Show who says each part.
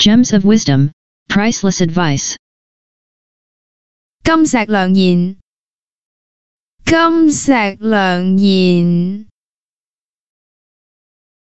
Speaker 1: Gems of wisdom, priceless advice.
Speaker 2: 金石良言，金石良言。